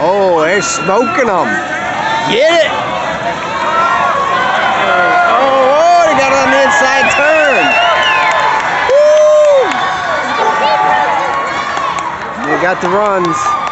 Oh, they're smoking them. Get it. Oh, oh, they got on the inside turn. Woo! They got the runs.